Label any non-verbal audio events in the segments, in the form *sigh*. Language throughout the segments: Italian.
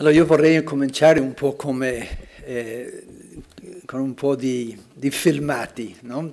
Allora io vorrei cominciare un po' come, eh, con un po' di, di filmati, no?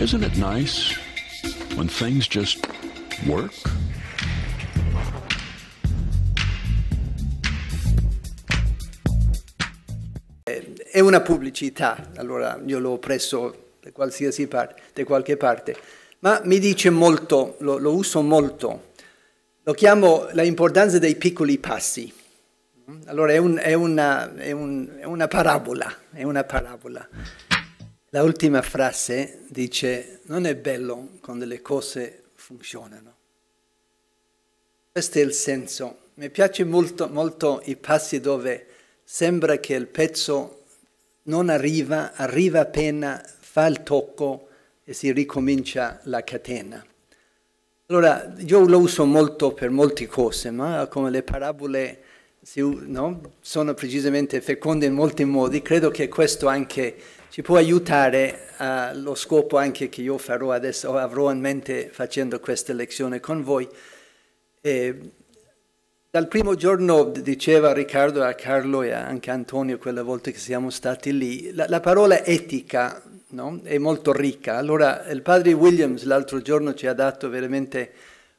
Isn't it nice when things just work? È una pubblicità, allora io l'ho preso da qualsiasi parte, da qualche parte, ma mi dice molto, lo, lo uso molto, lo chiamo l'importanza dei piccoli passi. Allora è, un, è, una, è, un, è una parabola, è una parabola. La ultima frase dice, non è bello quando le cose funzionano. Questo è il senso. Mi piace molto, molto i passi dove sembra che il pezzo non arriva, arriva appena, fa il tocco e si ricomincia la catena. Allora, io lo uso molto per molte cose, ma come le parabole no? sono precisamente feconde in molti modi, credo che questo anche ci può aiutare allo scopo anche che io farò adesso, avrò in mente facendo questa lezione con voi. E dal primo giorno diceva Riccardo a Carlo e anche a Antonio quella volta che siamo stati lì, la, la parola etica no? è molto ricca. Allora il padre Williams l'altro giorno ci ha dato veramente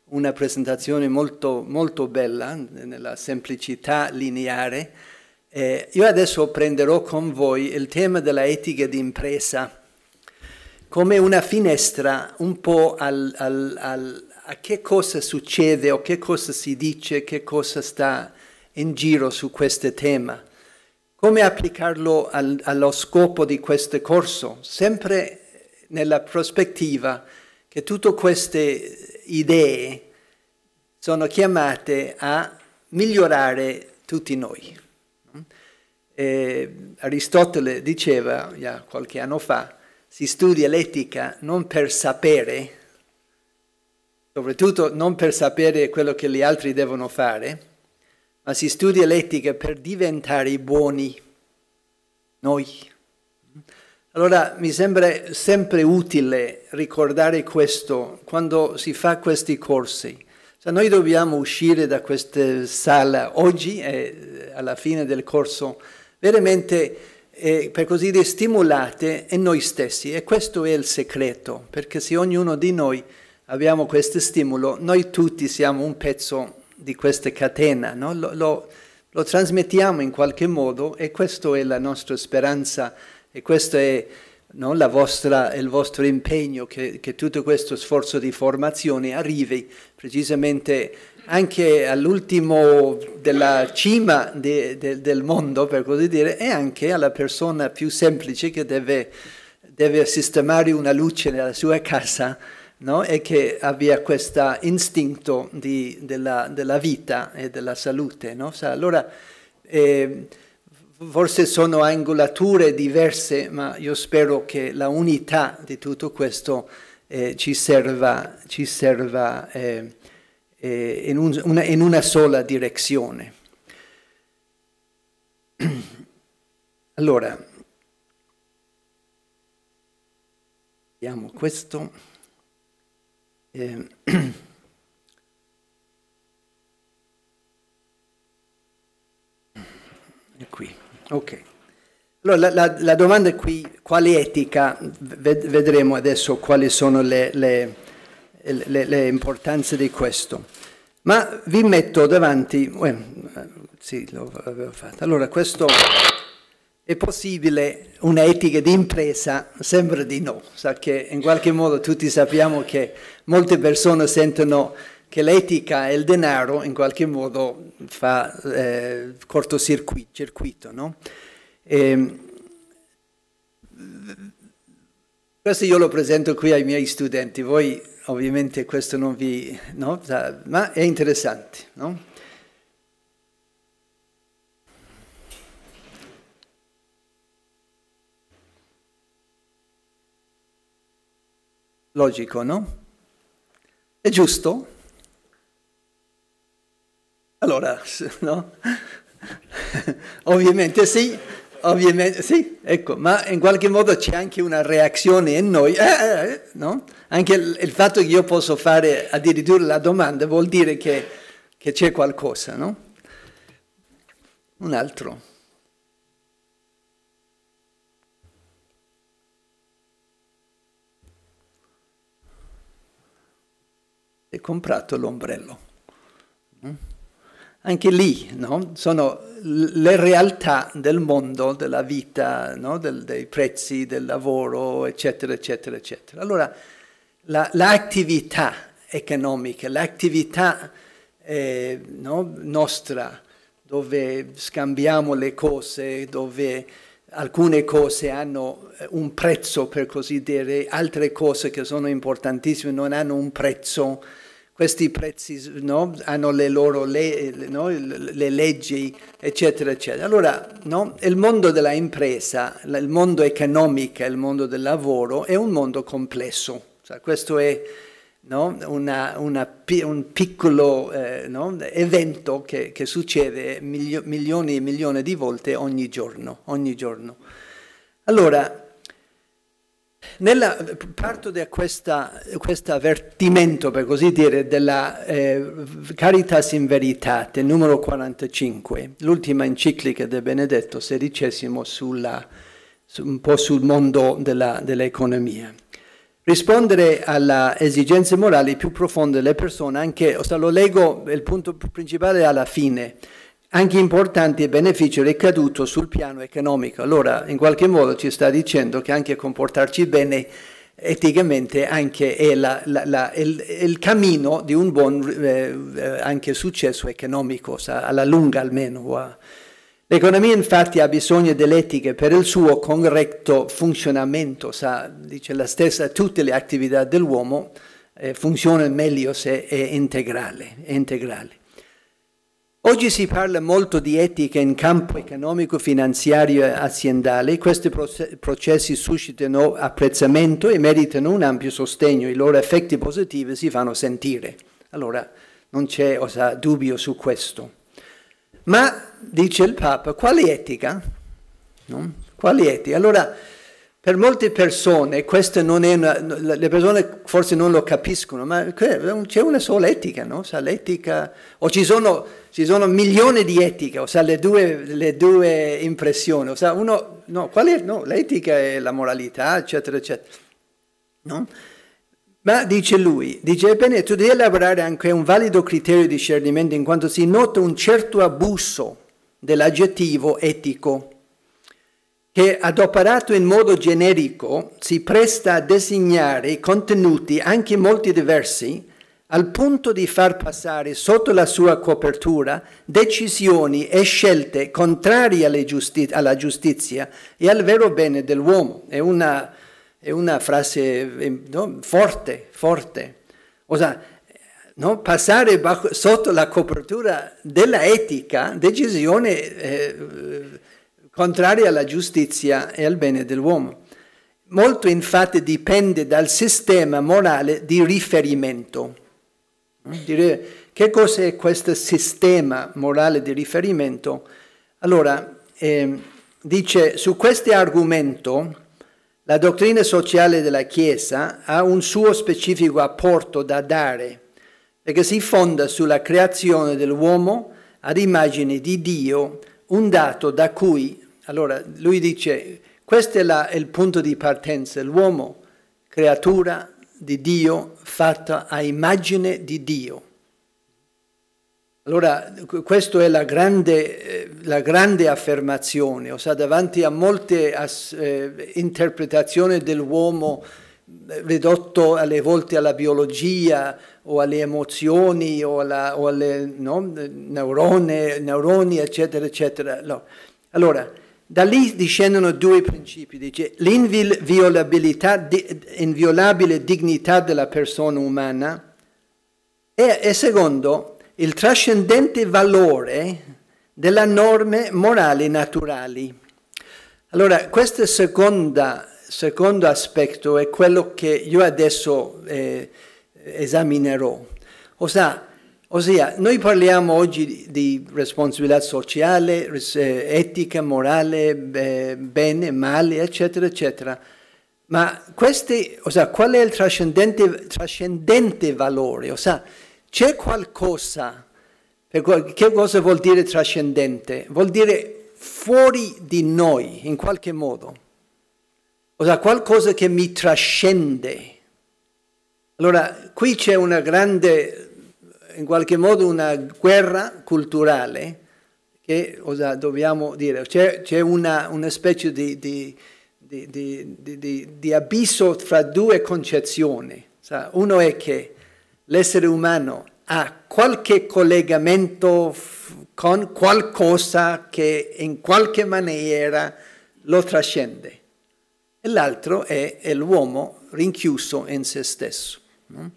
una presentazione molto, molto bella, nella semplicità lineare, eh, io adesso prenderò con voi il tema della etica di impresa come una finestra un po' al, al, al, a che cosa succede o che cosa si dice, che cosa sta in giro su questo tema. Come applicarlo allo scopo di questo corso? Sempre nella prospettiva che tutte queste idee sono chiamate a migliorare tutti noi. Eh, Aristotele diceva, già qualche anno fa, si studia l'etica non per sapere, soprattutto non per sapere quello che gli altri devono fare, ma si studia l'etica per diventare buoni noi. Allora mi sembra sempre utile ricordare questo quando si fa questi corsi. Se noi dobbiamo uscire da questa sala oggi e alla fine del corso veramente, eh, per così dire, stimolate in noi stessi. E questo è il segreto, perché se ognuno di noi abbiamo questo stimolo, noi tutti siamo un pezzo di questa catena, no? lo, lo, lo trasmettiamo in qualche modo e questa è la nostra speranza e questo è no, vostra, il vostro impegno che, che, tutto questo sforzo di formazione arrivi precisamente anche all'ultimo della cima de, de, del mondo, per così dire, e anche alla persona più semplice che deve, deve sistemare una luce nella sua casa, no? e che abbia questo istinto di, della, della, vita e della salute. No? Allora, eh, forse sono angolature diverse, ma io spero che la unità di tutto questo eh, ci serva, ci serva eh, eh in, un, una, in una sola direzione. *clears throat* Allora, vediamo questo. Eh, *clears throat* qui, ok. Allora, la, la, la, domanda è qui, quale etica? Vedremo adesso quali sono le, le, le, le importanze di questo. Ma vi metto davanti, eh, sì, lo fatto. Allora, questo è possibile un'etica di impresa? Sembra di no, sa che in qualche modo tutti sappiamo che molte persone sentono che l'etica e il denaro in qualche modo fa eh, cortocircuito, no? E, ehm, questo io lo presento qui ai miei studenti, voi ovviamente questo non vi... No? Ma è interessante, no? Logico, no? È giusto? Allora, *laughs* no? *laughs* Ovviamente sì, ovviamente sì, ecco, ma in qualche modo c'è anche una reazione in noi, eh, eh, eh, no? Anche il, il, fatto che io posso fare addirittura la domanda vuol dire che, che c'è qualcosa, no? Un altro. Hai comprato l'ombrello. Anche lì no? sono le realtà del mondo, della vita, no? del, dei prezzi, del lavoro, eccetera, eccetera, eccetera. Allora, la, l'attività economica, l'attività eh, no? nostra, dove scambiamo le cose, dove alcune cose hanno eh, un prezzo, per così dire, altre cose che sono importantissime non hanno un prezzo, questi prezzi no, hanno le loro le, no, le leggi, eccetera, eccetera. Allora, no, il mondo della impresa, il mondo economico, il mondo del lavoro è un mondo complesso. Cioè, questo è una, una, un piccolo eh, evento che, che succede milio, milioni e milioni di volte ogni giorno. Ogni giorno. Allora, nella, parto da questo avvertimento, per così dire, della eh, Caritas in Veritate, numero 45, l'ultima enciclica del Benedetto XVI sulla, su, un po' sul mondo dell'economia. Rispondere alle esigenze morali più profonde delle persone, anche, lo leggo, il punto principale alla fine, anche importanti e benefici ricaduto sul piano economico. Allora, in qualche modo ci sta dicendo che anche comportarci bene eticamente è la, la, la, il, il, cammino di un buon eh, successo economico, alla lunga almeno. L'economia infatti ha bisogno dell'etica per il suo corretto funzionamento, sa, dice la stessa, tutte le attività dell'uomo eh, funzionano meglio se è integrale. È integrale. Oggi si parla molto di etica in campo economico, finanziario e aziendale. Questi processi suscitano apprezzamento e meritano un ampio sostegno. I loro effetti positivi si fanno sentire. Allora, non c'è dubbio su questo. Ma, dice il Papa, quale etica? No? Quale etica? Allora, per molte persone, questa non è una, le persone forse non lo capiscono, ma c'è una sola etica, no? L'etica, o ci sono, ci sono, milioni di etiche, o sa, le due, le due impressioni, o sa, uno, no, qual è? No, l'etica è la moralità, eccetera, eccetera, no? Ma dice lui, dice, ebbene, tu devi elaborare anche un valido criterio di discernimento in quanto si nota un certo abuso dell'aggettivo etico che adoperato in modo generico si presta a designare contenuti anche molto diversi al punto di far passare sotto la sua copertura decisioni e scelte contrarie giusti- alla giustizia e al vero bene dell'uomo. È una, è una frase no? forte, forte. O no? passare bajo, sotto la copertura della etica decisione eh, contraria alla giustizia e al bene dell'uomo. Molto infatti dipende dal sistema morale di riferimento. Dire, che cos'è questo sistema morale di riferimento? Allora, eh, dice, su questo argomento la dottrina sociale della Chiesa ha un suo specifico apporto da dare, perché si fonda sulla creazione dell'uomo ad immagine di Dio, un dato da cui, allora lui dice, questo è, la, il punto di partenza, l'uomo, creatura di Dio, fatta a immagine di Dio. Allora, questa è la grande, la grande affermazione, ossia davanti a molte eh, interpretazioni dell'uomo eh, ridotto alle volte alla biologia o alle emozioni o, alla, o alle no, neurone, neuroni, eccetera, eccetera. No. Allora, da lì discendono due principi, dice l'inviolabilità, inviolabile dignità della persona umana e, e secondo il trascendente valore delle norme morali naturali. Allora, questo seconda, secondo aspetto è quello che io adesso eh, esaminerò. Ossia, Ossia, noi parliamo oggi di responsabilità sociale, eh, etica, morale, bene, male, eccetera, eccetera. Ma questi, ossia, qual è il trascendente, trascendente valore? Ossia, c'è qualcosa, che cosa vuol dire trascendente? Vuol dire fuori di noi, in qualche modo. Ossia, qualcosa che mi trascende. Allora, qui c'è una grande in qualche modo una guerra culturale che cosa dobbiamo dire? C'è, c'è una, una, specie di, di, di, di, abisso fra due concezioni. Uno è che l'essere umano ha qualche collegamento con qualcosa che in qualche maniera lo trascende e l'altro è, l'uomo rinchiuso in se stesso. No?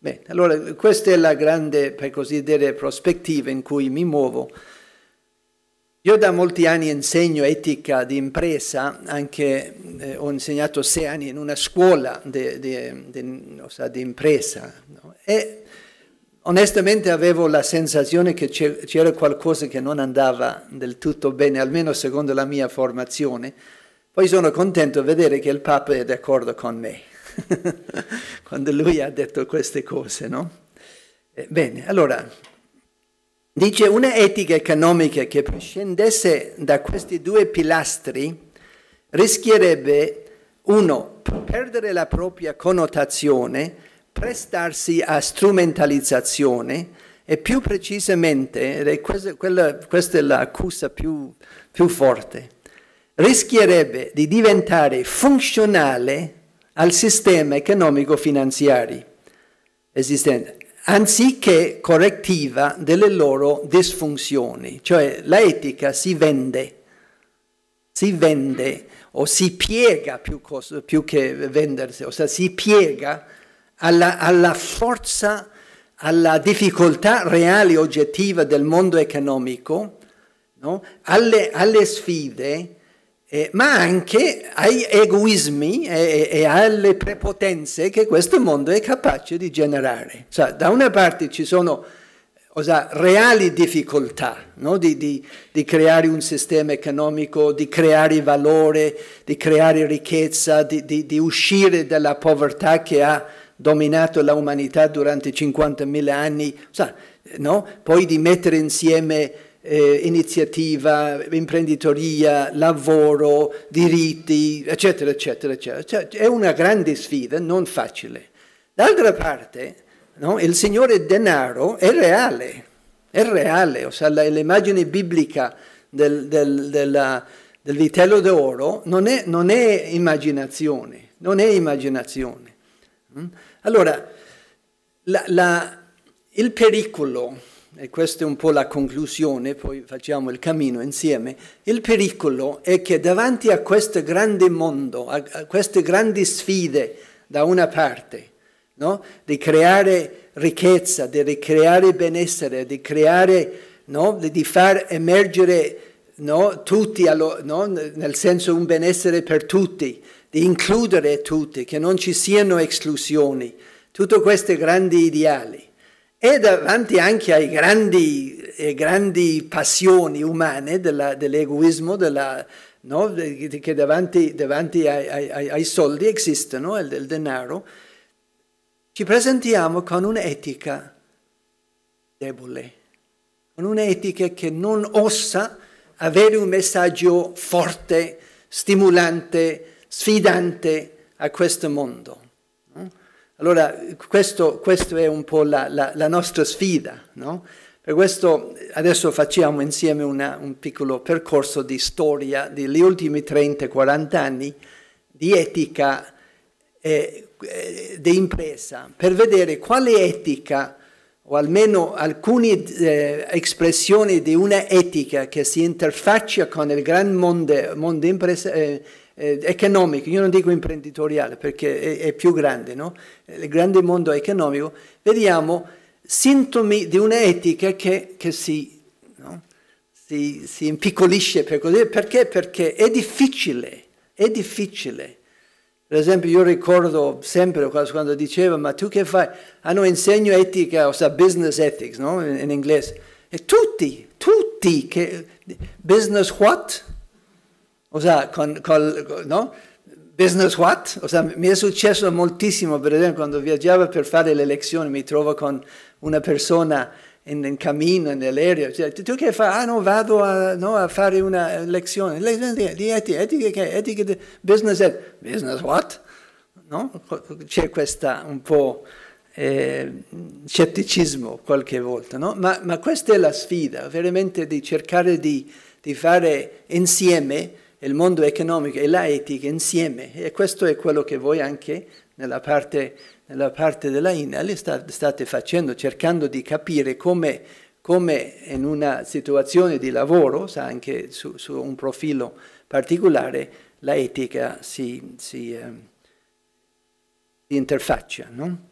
Bene, allora questa è la grande, per così dire, prospettiva in cui mi muovo. Io da molti anni insegno etica di impresa, anche eh, ho insegnato sei anni in una scuola di, impresa no? e onestamente avevo la sensazione che c'era qualcosa che non andava del tutto bene, almeno secondo la mia formazione. Poi sono contento di vedere che il Papa è d'accordo con me. *laughs* quando lui ha detto queste cose, no? Eh, bene, allora, dice una etica economica che prescindesse da questi due pilastri rischierebbe, uno, perdere la propria connotazione, prestarsi a strumentalizzazione e più precisamente, questa, quella, questa è l'accusa più, più forte, rischierebbe di diventare funzionale al sistema economico-finanziario esistente, anziché correttiva delle loro disfunzioni. Cioè l'etica si vende, si vende o si piega più, cosa, più che vendersi, ossia si piega alla, alla forza, alla difficoltà reale e oggettiva del mondo economico, no? alle, alle sfide eh, ma anche ai egoismi e, e, alle prepotenze che questo mondo è capace di generare. Cioè, da una parte ci sono osa, reali difficoltà no? di, di, di, creare un sistema economico, di creare valore, di creare ricchezza, di, di uscire dalla povertà che ha dominato l'umanità durante 50.000 anni, cioè, no? poi di mettere insieme eh, iniziativa, imprenditoria, lavoro, diritti, eccetera, eccetera, eccetera. Cioè, è una grande sfida, non facile. D'altra parte, no, il Signore denaro è reale, è reale, ossia l'immagine biblica del, del, della, del vitello d'oro non è, non è immaginazione, non è immaginazione. Mm? Allora, la, la, il pericolo e questa è un po' la conclusione, poi facciamo il cammino insieme, il pericolo è che davanti a questo grande mondo, a, queste grandi sfide da una parte, no? di creare ricchezza, di creare benessere, di creare, no? di far emergere no? tutti, allo, nel senso un benessere per tutti, di includere tutti, che non ci siano esclusioni, tutti questi grandi ideali e davanti anche ai grandi, eh, grandi passioni umane dell'egoismo, della, no? che davanti, davanti ai, ai, ai, soldi esistono, il del denaro, ci presentiamo con un'etica debole, con un'etica che non osa avere un messaggio forte, stimolante, sfidante a questo mondo. Allora, questo, questo è un po' la, la, la nostra sfida, no? Per questo adesso facciamo insieme una, un piccolo percorso di storia degli ultimi 30-40 anni di etica eh, di impresa, per vedere quale etica, o almeno alcune eh, espressioni di una etica che si interfaccia con il gran mondo, mondo impresa, eh, eh, economico, io non dico imprenditoriale perché è, è più grande, no? il grande mondo economico, vediamo sintomi di un'etica che, che si, no? si, si, impiccolisce per così perché? Perché è difficile, è difficile. Per esempio io ricordo sempre quando diceva, ma tu che fai? Ah no, insegno etica, o sea, business ethics, no? in, in inglese. E tutti, tutti, che, business what? O sea, con, con, no? Business what? O sea, mi è successo moltissimo, per esempio, quando viaggiavo per fare le lezioni, mi trovo con una persona in, in cammino, nell'aereo, cioè, tu che fai? Ah no, vado a, no, a fare una lezione, di etica, etica, etica di business, business what? No? C'è questa un po' eh, scetticismo qualche volta, no? ma, ma, questa è la sfida, veramente di cercare di, di fare insieme il mondo economico e l'etica insieme e questo è quello che voi anche nella parte, nella parte della INAL state facendo, cercando di capire come, come in una situazione di lavoro, anche su, su un profilo particolare, la etica si, si, eh, si interfaccia. No?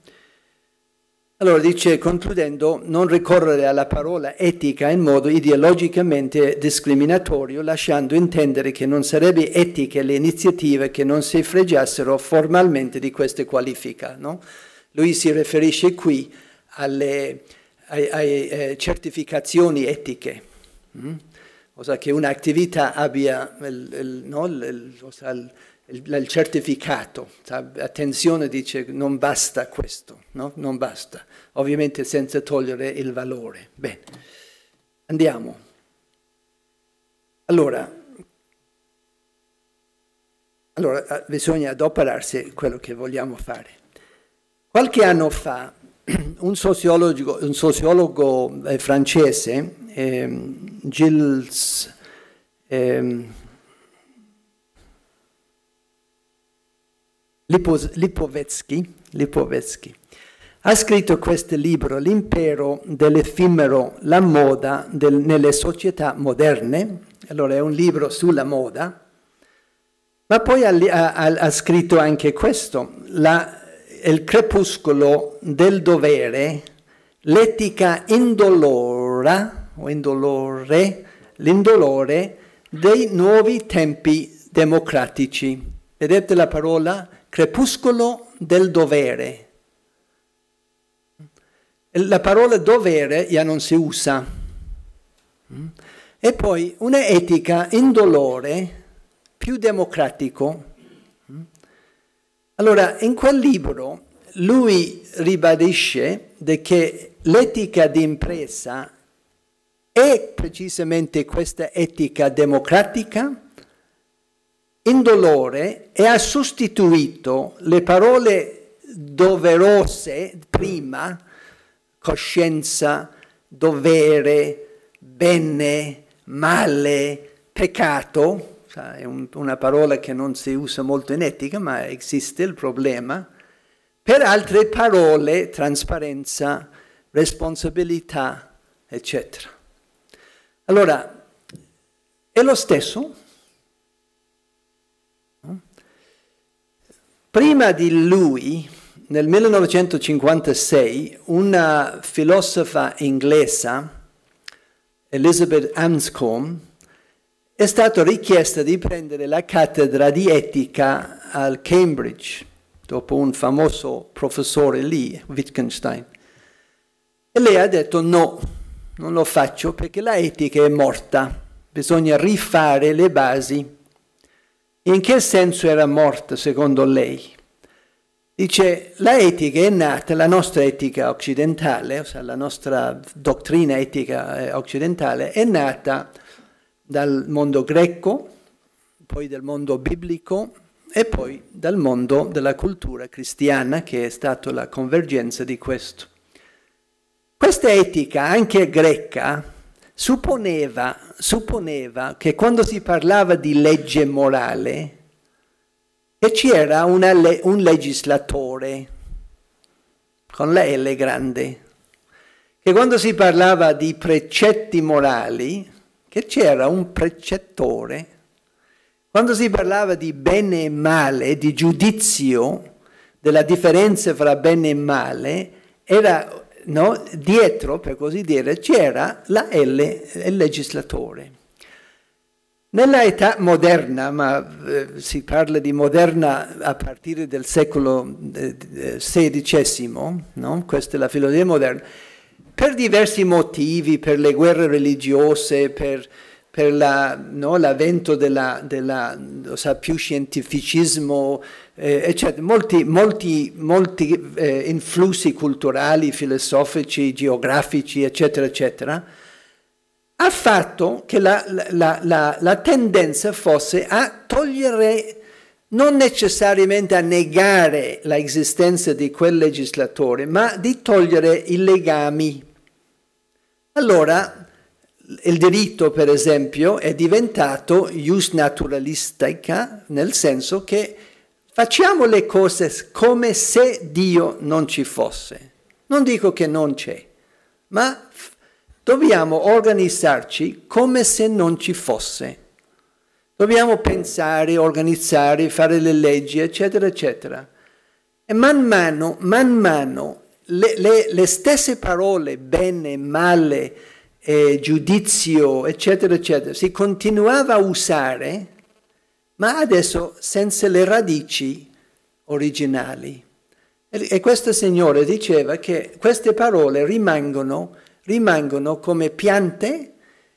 Allora dice, concludendo, non ricorrere alla parola etica in modo ideologicamente discriminatorio, lasciando intendere che non sarebbe etica le iniziative che non si fregiassero formalmente di queste qualifiche. No? Lui si riferisce qui alle, alle, alle eh, certificazioni etiche, mm? ossia che un'attività abbia il, il, no, il, il, certificato. Attenzione, dice, non basta questo, no? non basta, ovviamente senza togliere il valore. Bene, andiamo. Allora, allora bisogna adoperarsi quello che vogliamo fare. Qualche anno fa *clears throat* un sociologo, un sociologo eh, francese, eh, Gilles... Eh, Lipovetsky, Lipovetsky, ha scritto questo libro, L'impero dell'effimero, la moda del, nelle società moderne. Allora è un libro sulla moda, ma poi ha, ha, ha scritto anche questo, la, il crepuscolo del dovere, l'etica indolora, o indolore, l'indolore dei nuovi tempi democratici. Vedete la parola? Crepuscolo del dovere. La parola dovere già non si usa. E poi un'etica indolore più democratico. Allora, in quel libro lui ribadisce che l'etica di impresa è precisamente questa etica democratica indolore e ha sostituito le parole doverose prima, coscienza, dovere, bene, male, peccato, è un, una parola che non si usa molto in etica, ma esiste il problema, per altre parole, trasparenza, responsabilità, eccetera. Allora, è lo stesso? Prima di lui, nel 1956, una filosofa inglese, Elizabeth Anscombe, è stata richiesta di prendere la cattedra di etica al Cambridge, dopo un famoso professore lì, Wittgenstein. E lei ha detto no, non lo faccio perché la etica è morta, bisogna rifare le basi. In che senso era morta secondo lei? Dice, la etica è nata, la nostra etica occidentale, ossia la nostra dottrina etica eh, occidentale, è nata dal mondo greco, poi dal mondo biblico e poi dal mondo della cultura cristiana, che è stata la convergenza di questo. Questa etica, anche greca, supponeva, supponeva che quando si parlava di legge morale, e c'era le, un legislatore. Con la L grande, che quando si parlava di precetti morali, che c'era un precettore, quando si parlava di bene e male, di giudizio, della differenza fra bene e male, era no, dietro, per così dire, c'era la L, il legislatore. Nella età moderna, ma eh, si parla di moderna a partire del secolo XVI, eh, no? questa è la filosofia moderna, per diversi motivi, per le guerre religiose, per, per la, no, l'avvento della, della so, più scientificismo, eh, eccetera, molti, molti, molti eh, influssi culturali, filosofici, geografici, eccetera, eccetera, ha fatto che la, la, la tendenza fosse a togliere, non necessariamente a negare l'esistenza di quel legislatore, ma di togliere i legami. Allora, il diritto, per esempio, è diventato jus naturalistica, nel senso che facciamo le cose come se Dio non ci fosse. Non dico che non c'è, ma Dobbiamo organizzarci come se non ci fosse. Dobbiamo pensare, organizzare, fare le leggi, eccetera, eccetera. E man mano, man mano, le, le, le stesse parole, bene, male, eh, giudizio, eccetera, eccetera, si continuava a usare, ma adesso senza le radici originali. E, e questo Signore diceva che queste parole rimangono rimangono come piante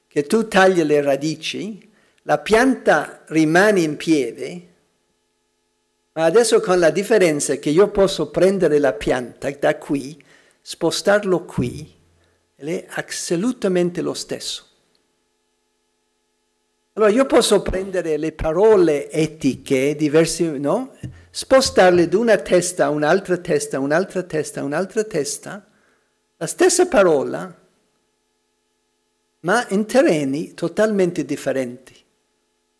che tu tagli le radici, la pianta rimane in piedi, ma adesso con la differenza che io posso prendere la pianta da qui, spostarlo qui, è assolutamente lo stesso. Allora io posso prendere le parole etiche diverse, no? Spostarle da una testa a un'altra testa, un'altra testa, un'altra testa, la stessa parola, ma in terreni totalmente differenti.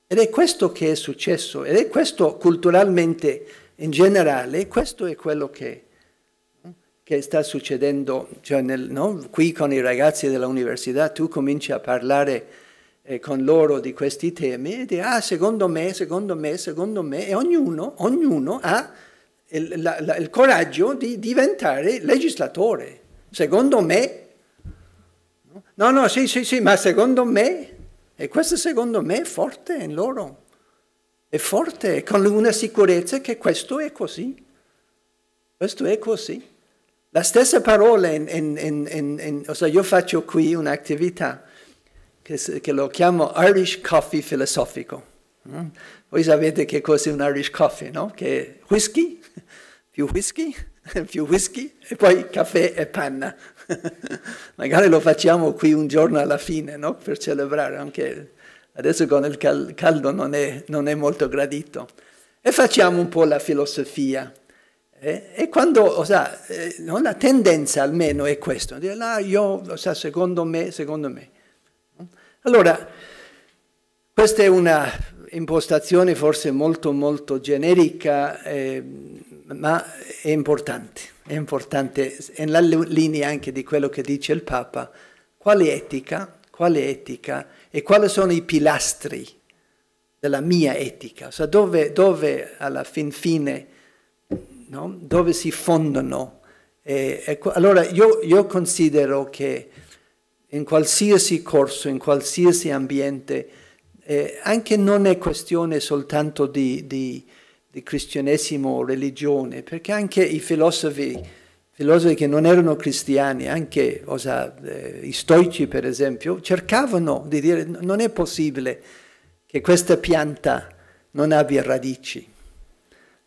Ed è questo che è successo, ed è questo culturalmente in generale, questo è quello che, che sta succedendo cioè nel, no? qui con i ragazzi dell'università, tu cominci a parlare eh, con loro di questi temi e dici, ah, secondo me, secondo me, secondo me, e ognuno, ognuno ha il, la, la, il coraggio di diventare legislatore. Secondo me, No, no, sì, sì, sì, ma secondo me, e questo secondo me è forte in loro, è forte, con una sicurezza che questo è così, questo è così. La stessa parola, in, in, in, cioè io faccio qui un'attività che, che, lo chiamo Irish Coffee filosofico. Mm? Voi sapete che cos'è un Irish Coffee, no? Che whisky, *laughs* più whisky, *laughs* più whisky e poi caffè e panna. *laughs* Magari lo facciamo qui un giorno alla fine, no? per celebrare, anche adesso con il cal- caldo non è, non è, molto gradito. E facciamo un po' la filosofia. Eh? E quando, o sea, eh, no? la tendenza almeno è questa, dire, ah, io, o sea, secondo me, secondo me. Allora, questa è una impostazione forse molto, molto generica, eh, ma è importante è importante, nella linea anche di quello che dice il Papa, quale etica, quale etica e quali sono i pilastri della mia etica, cioè dove, dove alla fin fine, no? dove si fondano. E, e, allora io, io considero che in qualsiasi corso, in qualsiasi ambiente, eh, anche non è questione soltanto di, di, di cristianesimo o religione, perché anche i filosofi, filosofi che non erano cristiani, anche osa, eh, i stoici per esempio, cercavano di dire non è possibile che questa pianta non abbia radici.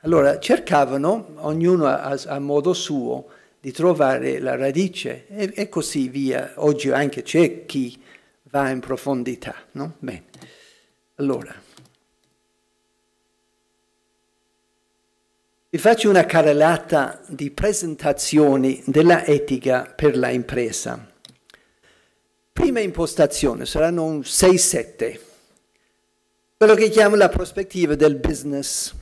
Allora cercavano, ognuno a, a modo suo, di trovare la radice e, e, così via. Oggi anche c'è chi va in profondità, no? Bene. Allora, vi faccio una carrellata di presentazioni della etica per la impresa. Prima impostazione, saranno un 6-7, quello che chiamo la prospettiva del business.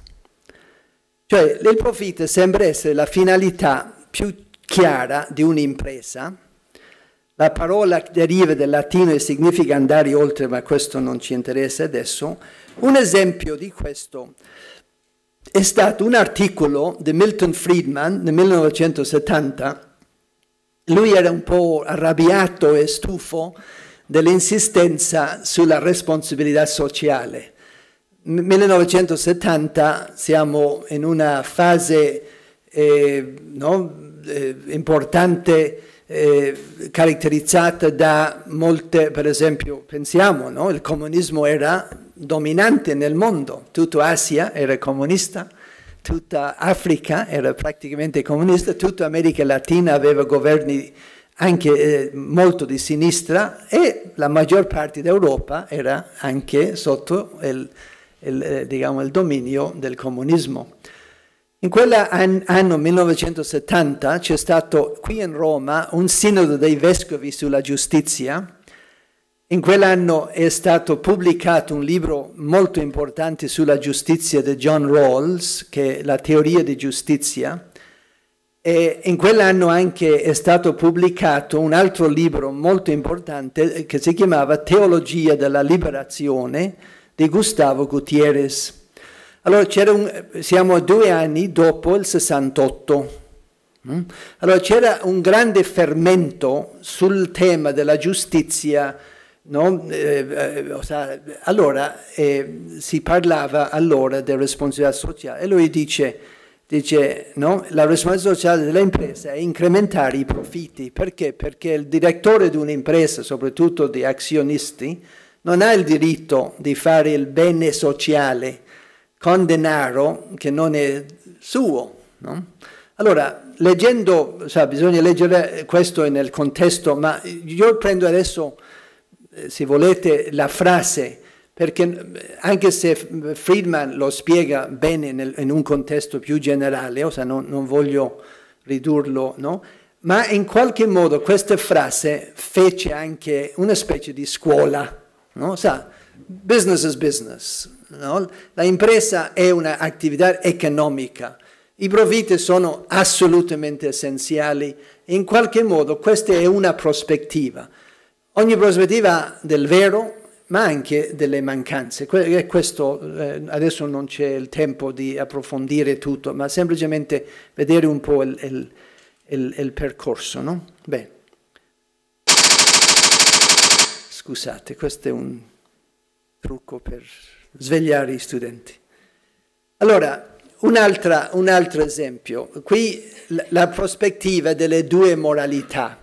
Cioè, il profitto sembra essere la finalità più chiara di un'impresa. La parola deriva dal latino e significa andare oltre, ma questo non ci interessa adesso. Un esempio di questo è stato un articolo di Milton Friedman nel 1970. Lui era un po' arrabbiato e stufo dell'insistenza sulla responsabilità sociale. Nel 1970 siamo in una fase eh, no, eh, importante eh, caratterizzata da molte, per esempio, pensiamo, no? il comunismo era dominante nel mondo, tutta Asia era comunista, tutta Africa era praticamente comunista, tutta America Latina aveva governi anche eh, molto di sinistra e la maggior parte d'Europa era anche sotto il, il, eh, diciamo, il dominio del comunismo. In quell'anno 1970 c'è stato qui in Roma un sinodo dei vescovi sulla giustizia. In quell'anno è stato pubblicato un libro molto importante sulla giustizia di John Rawls, che è la teoria di giustizia. E in quell'anno anche è stato pubblicato un altro libro molto importante che si chiamava Teologia della liberazione di Gustavo Gutierrez. Allora un, siamo due anni dopo il 68. Mm? Allora c'era un grande fermento sul tema della giustizia. No? Eh, eh, allora eh, si parlava allora della responsabilità sociale e lui dice, dice no? la responsabilità sociale dell'impresa è incrementare i profitti. Perché? Perché il direttore di un'impresa, soprattutto di azionisti, non ha il diritto di fare il bene sociale con denaro che non è suo. No? Allora, leggendo, sa, bisogna leggere questo nel contesto, ma io prendo adesso, eh, se volete, la frase, perché anche se Friedman lo spiega bene nel, in un contesto più generale, o non, non voglio ridurlo, no? ma in qualche modo questa frase fece anche una specie di scuola, no? Sa, business is business, No? La impresa è un'attività economica, i profitti sono assolutamente essenziali, in qualche modo questa è una prospettiva. Ogni prospettiva del vero, ma anche delle mancanze. Questo, eh, adesso non c'è il tempo di approfondire tutto, ma semplicemente vedere un po' il, il, il, il percorso. No? Bene. Scusate, questo è un trucco per svegliare gli studenti. Allora, un, un altro esempio, qui la, la prospettiva delle due moralità.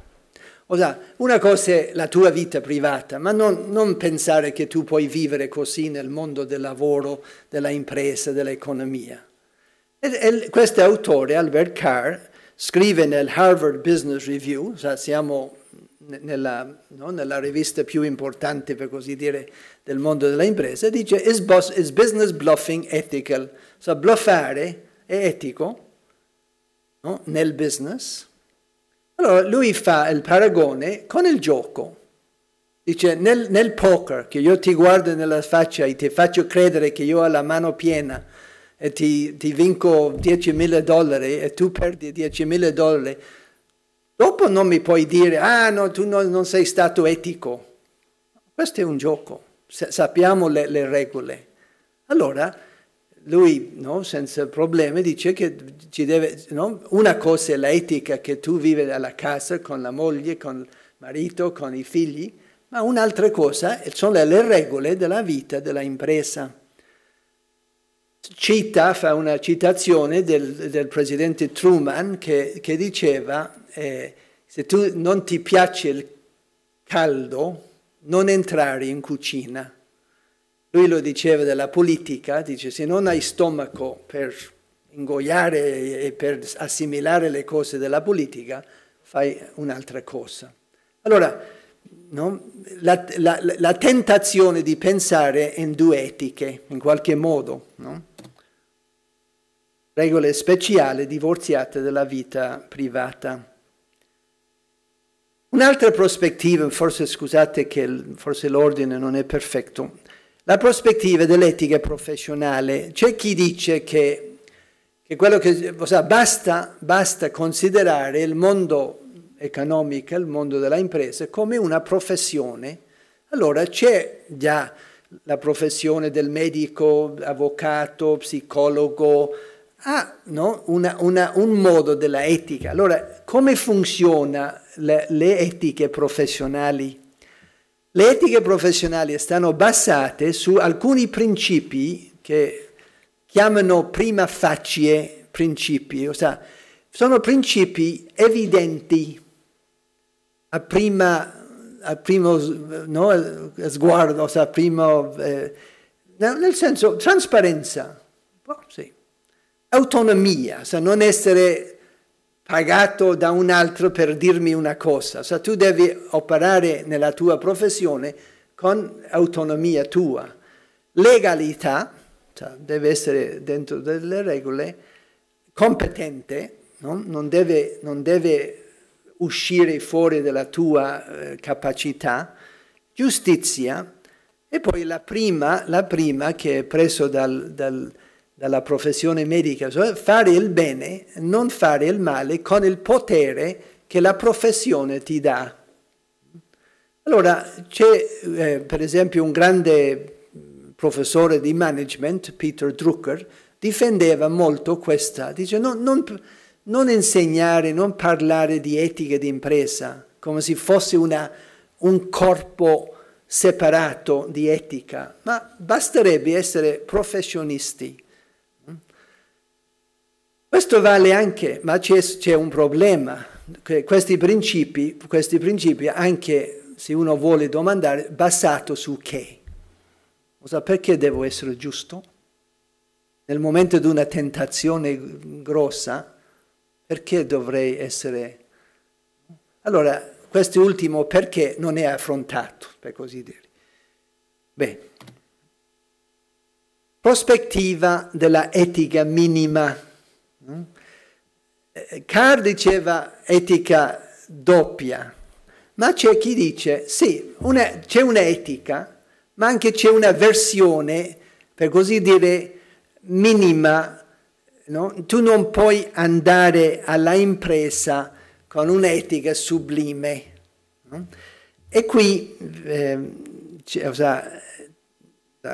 Ossia, una cosa è la tua vita privata, ma non, non, pensare che tu puoi vivere così nel mondo del lavoro, della impresa, dell'economia. questo autore, Albert Carr, scrive nel Harvard Business Review, ossia, siamo nella, no, nella, rivista più importante, per così dire, del mondo della impresa, dice is, boss, is business bluffing ethical? So, bluffare è etico no, nel business. Allora lui fa il paragone con il gioco. Dice, nel, nel poker, che io ti guardo nella faccia e ti faccio credere che io ho la mano piena e ti, ti vinco 10.000 dollari e tu perdi 10.000 dollari, Dopo non mi puoi dire, ah no, tu non, non sei stato etico. Questo è un gioco, sappiamo le, le regole. Allora, lui, no, senza problemi, dice che ci deve, no? una cosa è l'etica che tu vivi alla casa con la moglie, con il marito, con i figli, ma un'altra cosa sono le regole della vita, della impresa. Cita, fa una citazione del, del presidente Truman che, che diceva, eh, se tu non ti piace il caldo, non entrare in cucina lui lo diceva della politica, dice se non hai stomaco per ingoiare e per assimilare le cose della politica, fai un'altra cosa. Allora, no? la, la, la, tentazione di pensare in due etiche, in qualche modo, no? regole speciali divorziate dalla vita privata. Un'altra prospettiva, forse scusate che forse l'ordine non è perfetto, la prospettiva dell'etica professionale. C'è chi dice che, che quello che cioè, basta, basta considerare il mondo economico, il mondo della impresa, come una professione. Allora c'è già la professione del medico, avvocato, psicologo, ha no? una, una, un modo della etica. Allora, come funzionano le, le etiche professionali? Le etiche professionali stanno basate su alcuni principi che chiamano prima facie principi, ossia sono principi evidenti a, prima, a primo no, sguardo, a primo, eh, nel senso trasparenza, oh, sì. Autonomia, ossia non essere pagato da un altro per dirmi una cosa. Cioè, tu devi operare nella tua professione con autonomia tua. Legalità, cioè, deve essere dentro delle regole, competente, no? non, deve, non, deve, uscire fuori dalla tua eh, capacità, giustizia, e poi la prima, la prima che è preso dal, dal dalla professione medica, cioè fare il bene, non fare il male con il potere che la professione ti dà. Allora c'è eh, per esempio un grande professore di management, Peter Drucker, difendeva molto questa, dice no, non, non, insegnare, non parlare di etica di impresa come se fosse una, un corpo separato di etica, ma basterebbe essere professionisti questo vale anche, ma c'è, un problema, questi principi, questi principi, anche se uno vuole domandare, basato su che? Cosa, perché devo essere giusto? Nel momento di una tentazione grossa, perché dovrei essere... Allora, quest'ultimo perché non è affrontato, per così dire. Beh, prospettiva della etica minima Carr diceva etica doppia, ma c'è chi dice sì, c'è un'etica, ma anche c'è una versione, per così dire, minima. No? Tu non puoi andare alla impresa con un'etica sublime. No? E qui eh,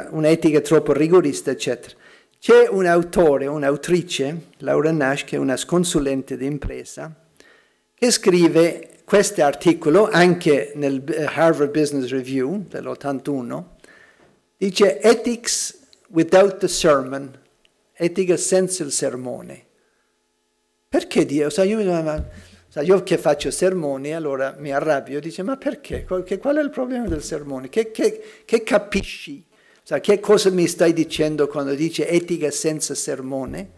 un'etica troppo rigorista, eccetera. C'è un autore, un'autrice, Laura Nash, che è una consulente di impresa, che scrive questo articolo anche nel Harvard Business Review dell'81, dice Ethics without the sermon, etica senza il sermone. Perché Dio? Sa, io, sa, io, che faccio sermoni, allora mi arrabbio, dice ma perché? Qual, è il problema del sermone? Che, che, che capisci? Sa, che cosa mi stai dicendo quando dice etica senza sermone?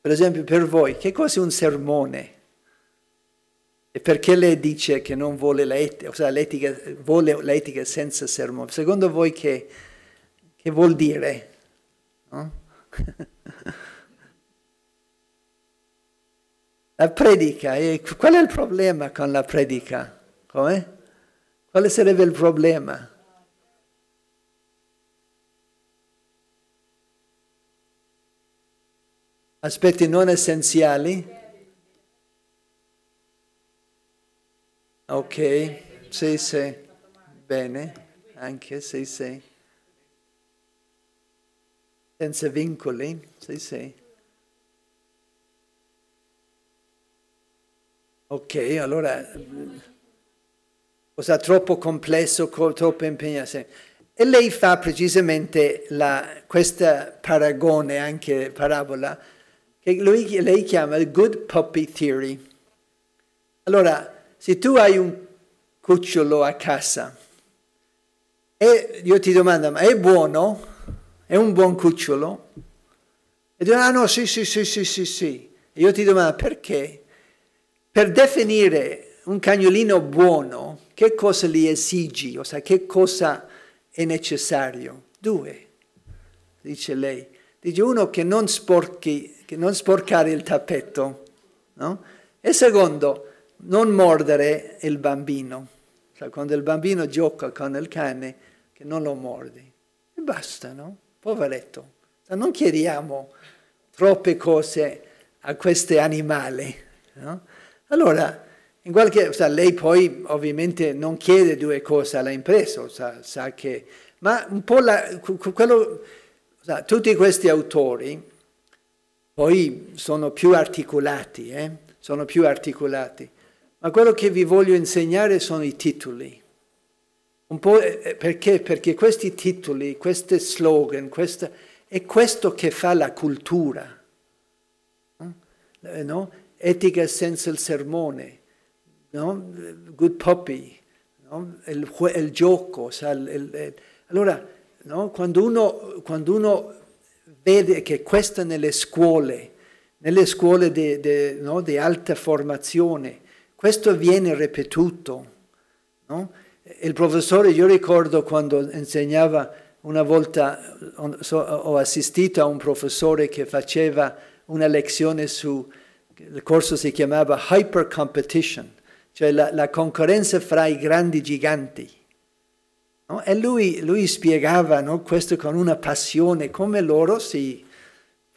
Per esempio, per voi, che cosa è un sermone? E perché lei dice che non vuole l'etica, sea, l'etica, vuole l'etica senza sermone? Secondo voi che, che vuol dire? No? *laughs* la predica, qual è il problema con la predica? Come? Quale sarebbe il problema? Aspetti non essenziali. Ok, sì, sì, bene, anche sì, sì. Senza vincoli, sì, sì. Ok, allora, cosa troppo complesso, troppo impegnato. E lei fa precisamente questo paragone, anche parabola, che lui, lei chiama il good puppy theory. Allora, se tu hai un cucciolo a casa e io ti domando, ma è buono? È un buon cucciolo? E tu ah no, sì, sì, sì, sì, sì, sì. E io ti domando, perché? Per definire un cagnolino buono, che cosa gli esigi? O sea, che cosa è necessario? Due, dice lei. Dice uno che non sporchi, che non sporcare il tappeto, no? E secondo, non mordere il bambino. Cioè, quando il bambino gioca con il cane, che non lo mordi. E basta, no? Poveretto. Cioè, non chiediamo troppe cose a questi animali. No? Allora, in qualche, cioè, lei poi ovviamente non chiede due cose all'impresa, sa, sa che... Ma un po' la, quello, tutti questi autori poi sono più articolati, eh? sono più articolati. Ma quello che vi voglio insegnare sono i titoli. Un po' eh, eh, perché? Perché questi titoli, questi slogan, questa, è questo che fa la cultura. Eh, no? Etica senza il sermone, no? good puppy, no? il, il, gioco. Il, il, allora, quando uno, quando, uno, vede che questo nelle scuole, nelle scuole di, di alta formazione, questo viene ripetuto. No? Il professore, io ricordo quando insegnava una volta, ho assistito a un professore che faceva una lezione su, il corso si chiamava Hyper Competition, cioè la, la concorrenza fra i grandi giganti. No? E lui, lui spiegava no, questo con una passione, come loro si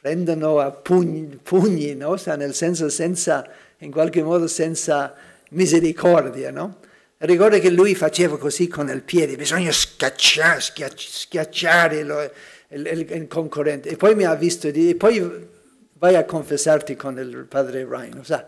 prendono a pugni, pugni no? nel senso senza in qualche modo senza misericordia, no? Ricordo che lui faceva così con il piede, bisogna schiacciare, schiacciare lo, il, il, il, concorrente. E poi mi ha visto, e poi vai a confessarti con il padre Ryan, sa?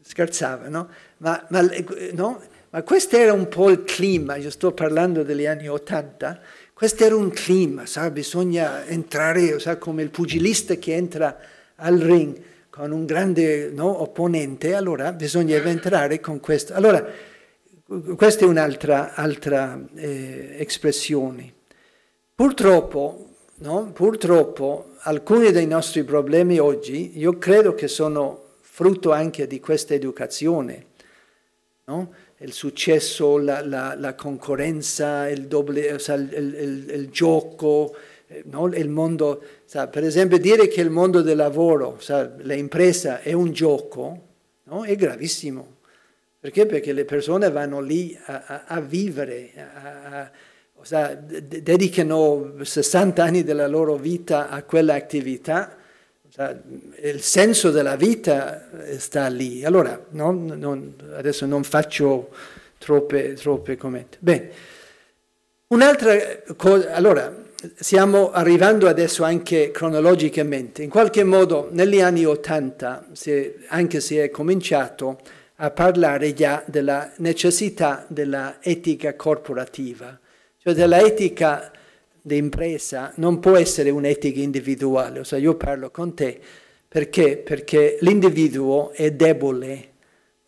scherzava, no? Ma, ma, no? Ma questo era un po' il clima, io sto parlando degli anni Ottanta, questo era un clima, sa? bisogna entrare, sa? come il pugilista che entra al ring con un grande no, opponente, allora bisogna entrare con questo. Allora, questa è un'altra altra, eh, espressione. Purtroppo, no, purtroppo, alcuni dei nostri problemi oggi, io credo che sono frutto anche di questa educazione, no? Il successo, la, la, la concorrenza, il, doble, il, il, il gioco, eh, no? il mondo, sa, per esempio dire che il mondo del lavoro, sa, l'impresa è un gioco, no? è gravissimo. Perché? Perché le persone vanno lì a, a, a vivere, a, sa, dedicano 60 anni della loro vita a quell'attività, il senso della vita sta lì. Allora, no? non, adesso non faccio troppe, troppe commenti. Bene, un'altra cosa, allora, stiamo arrivando adesso anche cronologicamente. In qualche modo negli anni Ottanta anche si è cominciato a parlare già della necessità dell'etica corporativa, cioè dell'etica di impresa non può essere un'etica individuale, cioè io parlo con te perché? Perché l'individuo è debole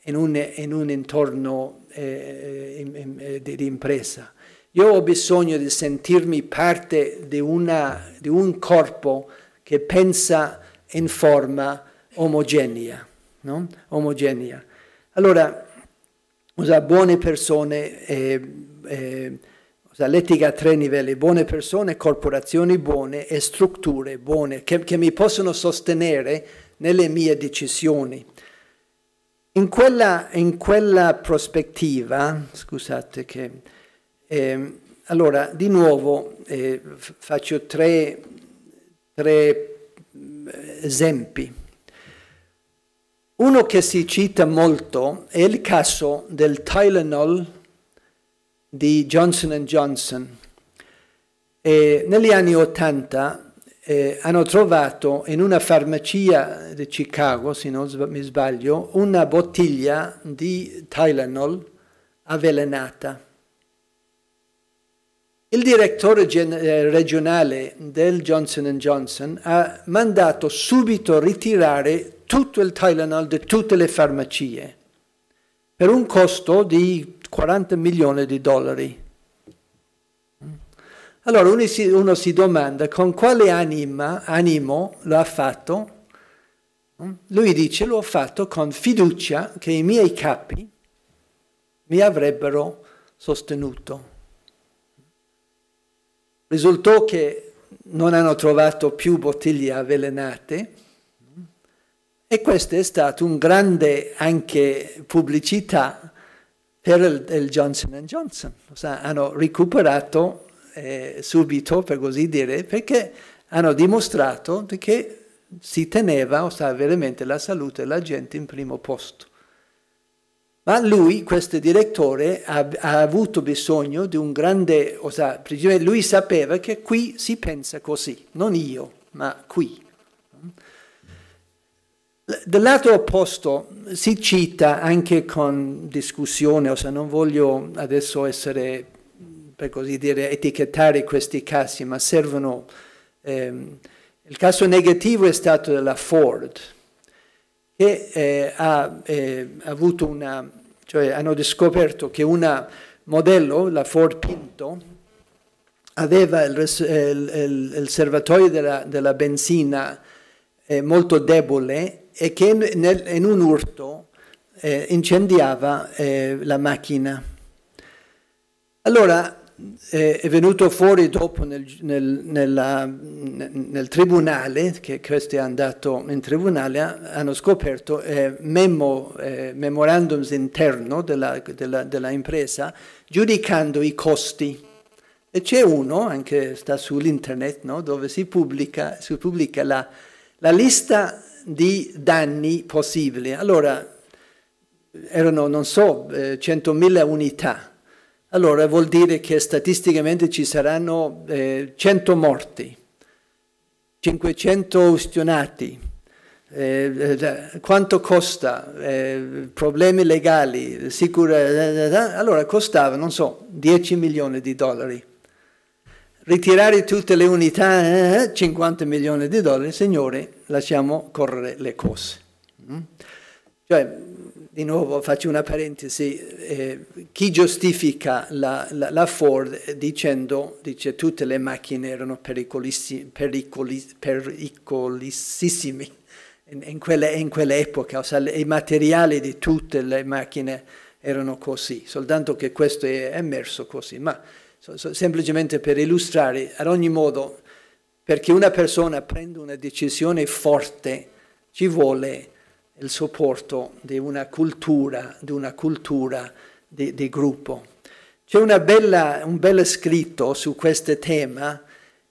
in un, in un entorno eh, in, eh, di, impresa io ho bisogno di sentirmi parte di, una, di un corpo che pensa in forma omogenea. No? omogenea. Allora, usa buone persone, eh, eh, l'etica a tre livelli, buone persone, corporazioni buone e strutture buone che, che mi possono sostenere nelle mie decisioni. In quella, in quella prospettiva, scusate che eh, allora, di nuovo eh, faccio tre, tre, esempi. Uno che si cita molto è il caso del Tylenol di Johnson Johnson. E negli anni 80 eh, hanno trovato in una farmacia di Chicago, se non mi sbaglio, una bottiglia di Tylenol avvelenata. Il direttore eh, regionale del Johnson Johnson ha mandato subito ritirare tutto il Tylenol di tutte le farmacie per un costo di 40 milioni di dollari. Allora uno si, uno si domanda con quale anima, animo lo ha fatto? Lui dice l'ho fatto con fiducia che i miei capi mi avrebbero sostenuto. Risultò che non hanno trovato più bottiglie avvelenate, e questa è stata un grande anche pubblicità per il, il Johnson Johnson. Cioè, hanno recuperato eh, subito, per così dire, perché hanno dimostrato che si teneva stava veramente la salute della gente in primo posto. Ma lui, questo direttore, ha, ha avuto bisogno di un grande, o sea, lui sapeva che qui si pensa così, non io, ma qui. Dal lato opposto si cita anche con discussione, o se non voglio adesso essere, per così dire, etichettare questi casi, ma servono... Ehm, il caso negativo è stato della Ford, che eh, ha eh, avuto una... cioè hanno scoperto che un modello, la Ford Pinto, aveva il, il, il, il serbatoio della, della benzina eh, molto debole e che nel, in un urto eh, incendiava eh, la macchina. Allora eh, è venuto fuori dopo nel, nel, nella, nel, tribunale, che questo è andato in tribunale, hanno scoperto eh, memo, eh, memorandums interno della, della, della impresa giudicando i costi. E c'è uno, anche sta sull'internet, no? dove si pubblica, si pubblica la, la lista di danni possibili. Allora, erano, non so, 100.000 eh, unità. Allora vuol dire che statisticamente ci saranno eh, 100 morti, 500 ustionati. Eh, eh, quanto costa? Eh, problemi legali, sicura, eh, allora costava, non so, 10 milioni di dollari ritirare tutte le unità, 50 milioni di dollari, signore, lasciamo correre le cose. Mm? Cioè, di nuovo faccio una parentesi, eh, chi giustifica la, la, la, Ford dicendo, dice tutte le macchine erano pericolissi, pericolis, pericolissime in, in, quelle, in, quell'epoca, cioè, i materiali di tutte le macchine erano così, soltanto che questo è emerso così. Ma semplicemente per illustrare, ad ogni modo, perché una persona prenda una decisione forte, ci vuole il supporto di una cultura, di una cultura di, di gruppo. C'è un bel scritto su questo tema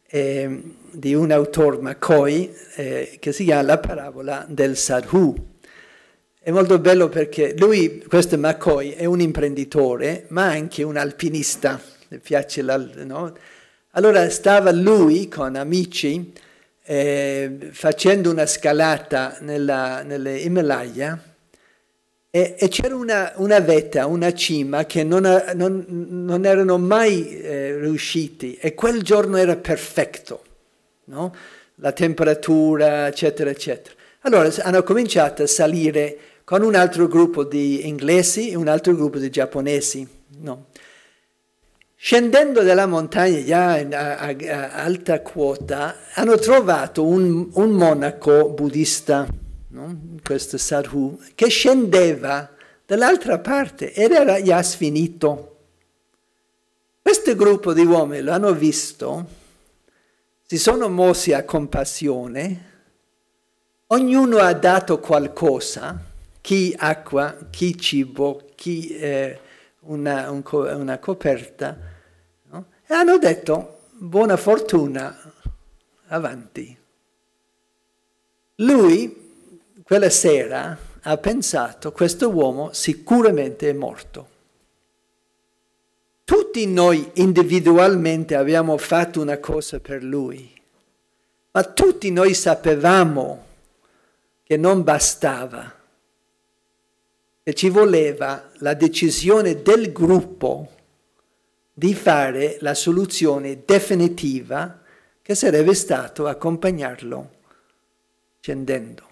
eh, di un autore, McCoy, eh, che si chiama La parabola del sadhu. È molto bello perché lui, questo McCoy, è un imprenditore, ma anche un alpinista piace la, no? Allora stava lui con amici eh, facendo una scalata nella, nelle Himalaya e, e c'era una, una, vetta, una cima che non, non, non erano mai eh, riusciti e quel giorno era perfetto, no? la temperatura, eccetera, eccetera. Allora hanno cominciato a salire con un altro gruppo di inglesi e un altro gruppo di giapponesi. No? Scendendo dalla montagna già a, a, a alta quota, hanno trovato un, un monaco buddista, no? questo sadhu, che scendeva dall'altra parte ed era già sfinito. Questo gruppo di uomini lo hanno visto, si sono mossi a compassione, ognuno ha dato qualcosa, chi acqua, chi cibo, chi... Eh, una, un, una coperta, no? e hanno detto buona fortuna, avanti. Lui quella sera ha pensato questo uomo sicuramente è morto. Tutti noi individualmente abbiamo fatto una cosa per lui, ma tutti noi sapevamo che non bastava, che ci voleva la decisione del gruppo di fare la soluzione definitiva che sarebbe stato accompagnarlo scendendo.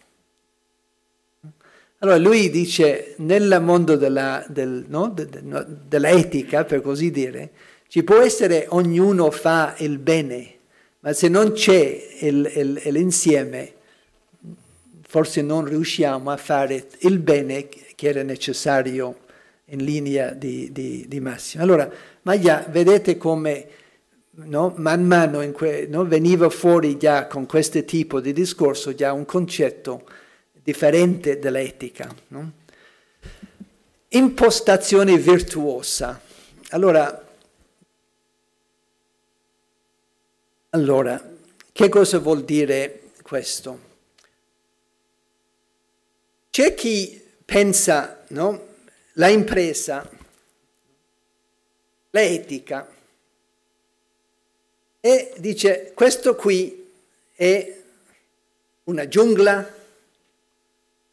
Allora lui dice, nel mondo della, del, no, de, de, dell'etica, per così dire, ci può essere ognuno fa il bene, ma se non c'è l'insieme, forse non riusciamo a fare il bene che era necessario in linea di, di, di massima. Allora, ma già vedete come no, man mano que, no, veniva fuori già con questo tipo di discorso già un concetto differente dell'etica. No? Impostazione virtuosa. Allora, allora, che cosa vuol dire questo? C'è chi pensa, no? La impresa, l'etica, e dice questo qui è una giungla,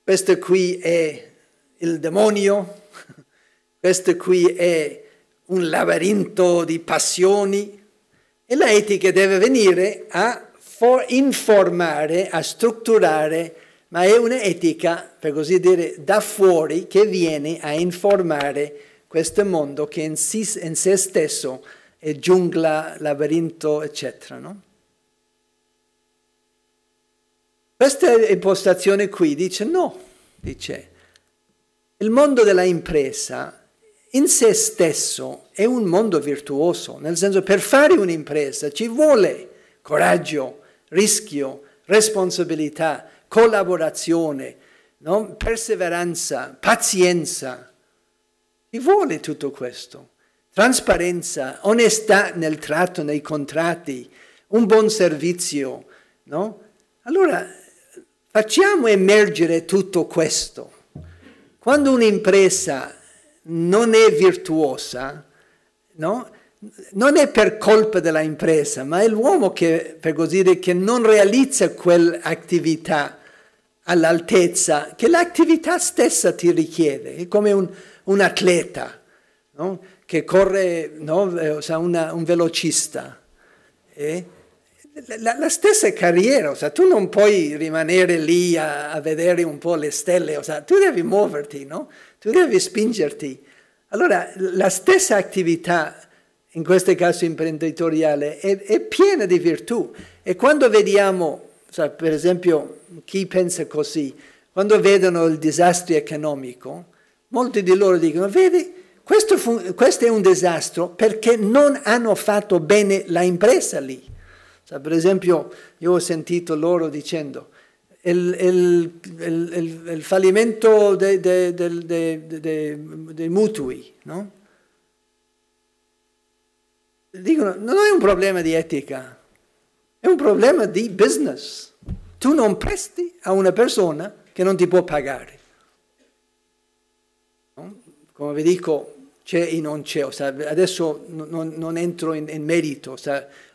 questo qui è il demonio, *laughs* questo qui è un labirinto di passioni e l'etica deve venire a informare, a strutturare, ma è un'etica, per così dire, da fuori che viene a informare questo mondo che in, si, in se stesso è giungla, labirinto, eccetera. No? Questa impostazione qui dice no, dice, il mondo della impresa in sé stesso è un mondo virtuoso, nel senso per fare un'impresa ci vuole coraggio, rischio, responsabilità, collaborazione, no? perseveranza, pazienza. Ci vuole tutto questo. Trasparenza, onestà nel tratto, nei contratti, un buon servizio, no? Allora Facciamo emergere tutto questo. Quando un'impresa non è virtuosa, no? non è per colpa dell'impresa, ma è l'uomo che, per così dire, che non realizza quell'attività all'altezza che l'attività stessa ti richiede. È come un, un atleta no? che corre, no? Eh, una, un velocista. Eh? la, la, stessa carriera, o sea, tu non puoi rimanere lì a, a, vedere un po' le stelle, o sea, tu devi muoverti, no? Tu devi spingerti. Allora, la stessa attività, in questo caso imprenditoriale, è, è piena di virtù. E quando vediamo, cioè, per esempio, chi pensa così, quando vedono il disastro economico, molti di loro dicono, vedi, questo, fu, questo è un disastro perché non hanno fatto bene la impresa lì. Cioè, per esempio, io ho sentito loro dicendo il, il, il, il fallimento dei, dei, dei, dei mutui, no? Dicono, non è un problema di etica, è un problema di business. Tu non presti a una persona che non ti può pagare. No? Come vi dico, c'è e non c'è. adesso non, non entro in, in merito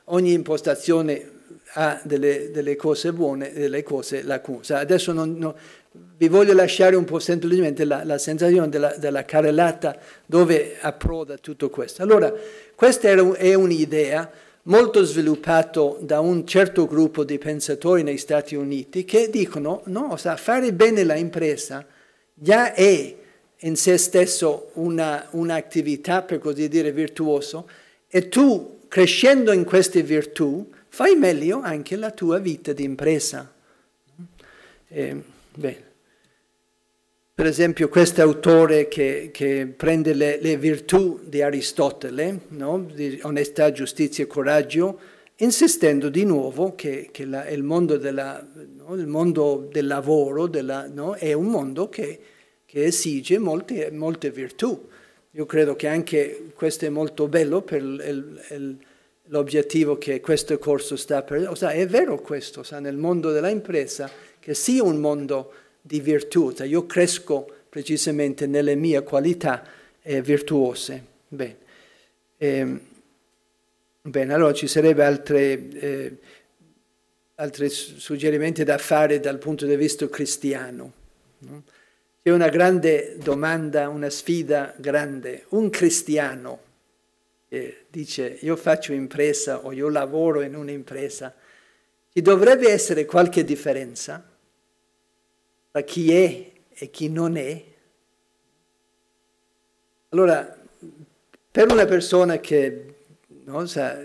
ogni impostazione ha delle, delle cose buone e delle cose lacune. Adesso non, non, vi voglio lasciare un po' semplicemente la, la sensazione della, della, carrellata dove approda tutto questo. Allora, questa è un'idea molto sviluppata da un certo gruppo di pensatori negli Stati Uniti che dicono, no, sa, fare bene la impresa già è in sé stesso una, un'attività, per così dire, virtuosa, e tu crescendo in queste virtù, fai meglio anche la tua vita di impresa. Eh, per esempio questo autore che, che prende le, le, virtù di Aristotele, no? di onestà, giustizia e coraggio, insistendo di nuovo che, che la, il, mondo della, no? il, mondo del lavoro della, no? è un mondo che, che esige molte, molte virtù. Io credo che anche questo è molto bello per l'obiettivo che questo corso sta per... O sea, è vero questo, o sea, nel mondo della impresa, che sia un mondo di virtù, io cresco precisamente nelle mie qualità eh, virtuose. Bene. Eh, bene, allora ci sarebbero altri eh, suggerimenti da fare dal punto di vista cristiano. No? C'è una grande domanda, una sfida grande. Un cristiano che dice io faccio impresa o io lavoro in un'impresa, ci dovrebbe essere qualche differenza tra chi è e chi non è? Allora, per una persona che no, sa,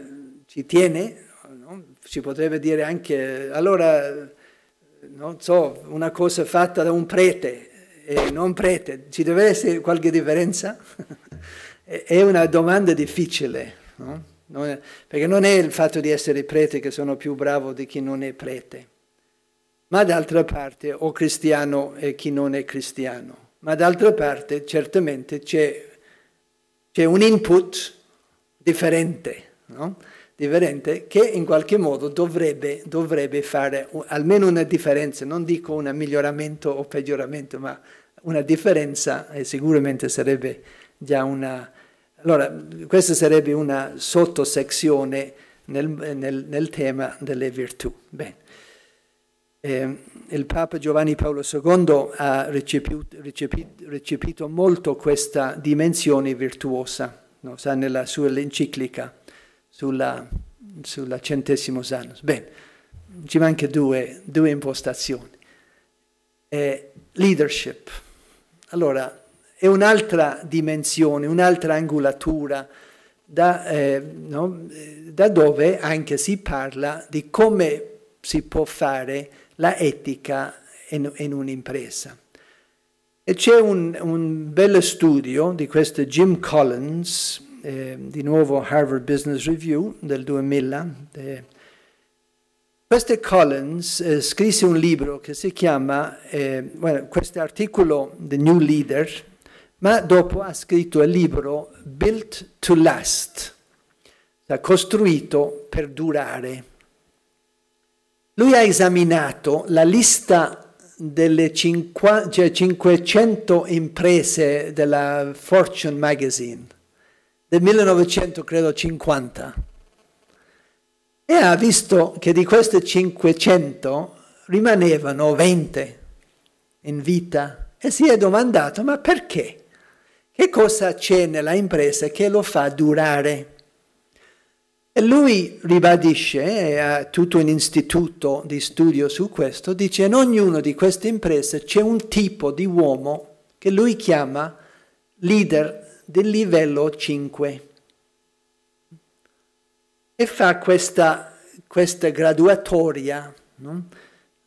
ci tiene, no, ci potrebbe dire anche, allora, non so, una cosa fatta da un prete, e non prete, ci deve essere qualche differenza? *laughs* è una domanda difficile, no? non è, perché non è il fatto di essere prete che sono più bravo di chi non è prete, ma d'altra parte o cristiano e chi non è cristiano, ma d'altra parte certamente c'è, un input differente, no? differente che in qualche modo dovrebbe, dovrebbe fare almeno una differenza, non dico un miglioramento o peggioramento, ma una differenza e sicuramente sarebbe già una... Allora, questa sarebbe una sottosezione nel, nel, nel tema delle virtù. Bene. Eh, il Papa Giovanni Paolo II ha recepito, recepito, recepito molto questa dimensione virtuosa, no? Sa, nella sua enciclica sulla, sulla centesimo anno. Bene, ci mancano due, due impostazioni. Eh, leadership. Allora, è un'altra dimensione, un'altra angolatura da, eh, no? da, dove anche si parla di come si può fare la etica in, in un'impresa. E c'è un, un bel studio di questo Jim Collins, eh, di nuovo Harvard Business Review del 2000. Eh, questo Collins eh, scrisse un libro che si chiama, eh, bueno, questo articolo The New Leader, ma dopo ha scritto il libro Built to Last, cioè costruito per durare. Lui ha esaminato la lista delle 500 cioè imprese della Fortune Magazine del 1950 e ha visto che di queste 500 rimanevano 20 in vita e si è domandato ma perché? Che cosa c'è nella impresa che lo fa durare? E lui ribadisce, e ha tutto un istituto di studio su questo, dice in ognuna di queste imprese c'è un tipo di uomo che lui chiama leader del livello 5 e fa questa, questa graduatoria, no?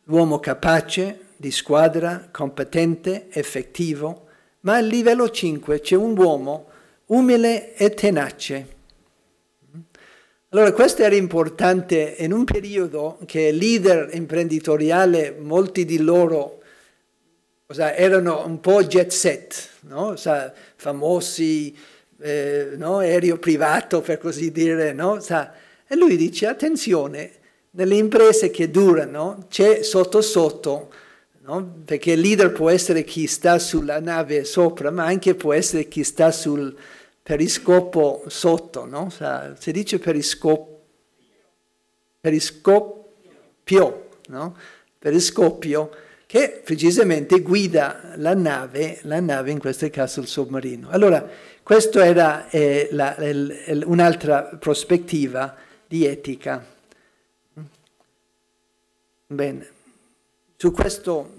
l'uomo capace, di squadra, competente, effettivo, ma al livello 5 c'è un uomo umile e tenace allora questo era importante in un periodo che leader imprenditoriale, molti di loro erano un po' jet set, no? Sa, famosi, eh, no? aereo privato per così dire, no? E lui dice attenzione, nelle imprese che durano c'è sotto sotto, perché il leader può essere chi sta sulla nave sopra, ma anche può essere chi sta sul, periscopo sotto, no? Si dice periscopo, periscopio, no? Periscopio, che precisamente guida la nave, la nave in questo caso il sottomarino. Allora, questa era eh, un'altra prospettiva di etica. Bene, su questo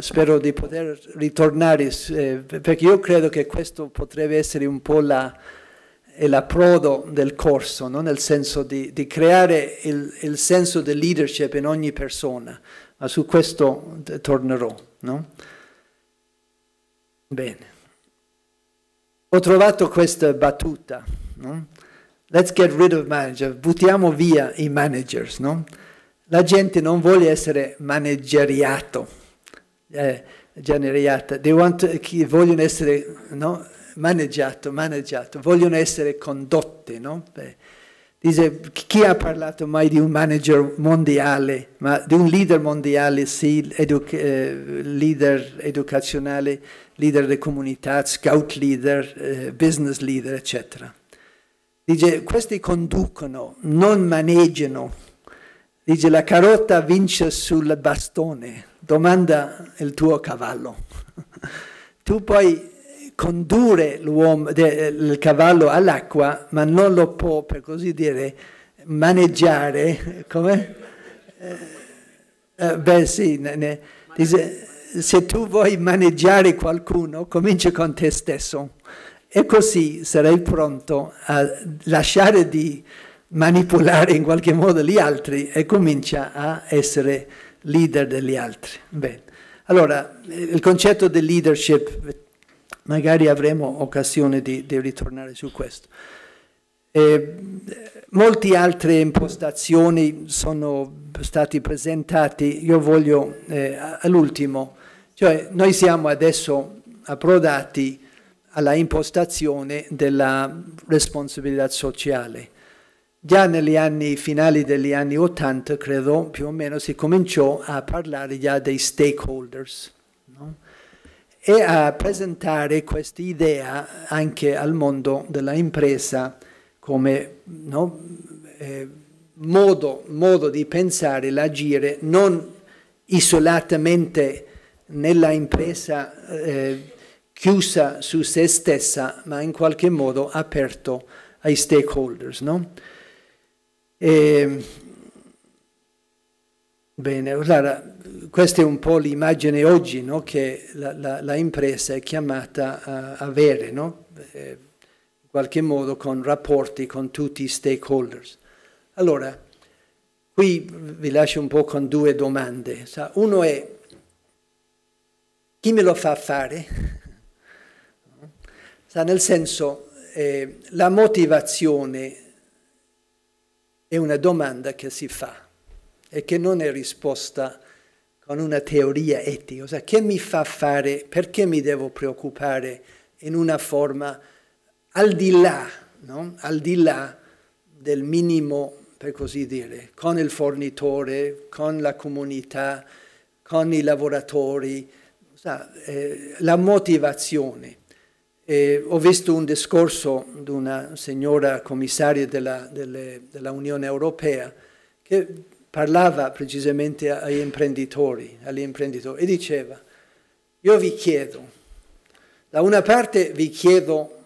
spero di poter ritornare, eh, perché io credo che questo potrebbe essere un po' la, l'approdo del corso, no? nel senso di, di creare il, il, senso di leadership in ogni persona, ma su questo tornerò. No? Bene. Ho trovato questa battuta, no? Let's get rid of managers, buttiamo via i managers, no? La gente non vuole essere manageriato eh, generata, want, vogliono essere no, maneggiato, maneggiato, vogliono essere condotte, no? Beh, Dice, chi ha parlato mai di un manager mondiale, ma di un leader mondiale, sì, edu- eh, leader educazionale, leader di comunità, scout leader, eh, business leader, eccetera. Dice, questi conducono, non maneggiano. Dice, la carota vince sul bastone, domanda il tuo cavallo. *laughs* tu puoi condurre il cavallo all'acqua, ma non lo può, per così dire, maneggiare. *laughs* Come? Eh, eh, beh sì, ne, ne, se tu vuoi maneggiare qualcuno, comincia con te stesso e così sarai pronto a lasciare di manipolare in qualche modo gli altri e comincia a essere leader degli altri. Bene. Allora, il concetto di leadership, magari avremo occasione di, di ritornare su questo. Eh, molte altre impostazioni sono state presentate, io voglio eh, all'ultimo, cioè noi siamo adesso approdati alla impostazione della responsabilità sociale. Già negli anni finali degli anni Ottanta, credo, più o meno, si cominciò a parlare già dei stakeholders no? e a presentare questa idea anche al mondo della impresa come no? eh, modo, modo di pensare, l'agire, non isolatamente nella impresa eh, chiusa su se stessa, ma in qualche modo aperto ai stakeholders. No? E, bene, allora, questa è un po' l'immagine oggi no? che la, la, la, impresa è chiamata a avere, no? eh, in qualche modo con rapporti con tutti i stakeholders. Allora, qui vi lascio un po' con due domande. Uno è, chi me lo fa fare? Nel senso, eh, la motivazione è una domanda che si fa e che non è risposta con una teoria etica. Cioè, che mi fa fare, perché mi devo preoccupare in una forma al di là, no? al di là del minimo, per così dire, con il fornitore, con la comunità, con i lavoratori, eh, la motivazione. Eh, ho visto un discorso di una signora commissaria della, delle, della Unione Europea che parlava precisamente agli imprenditori, agli imprenditori e diceva, io vi chiedo, da una parte vi chiedo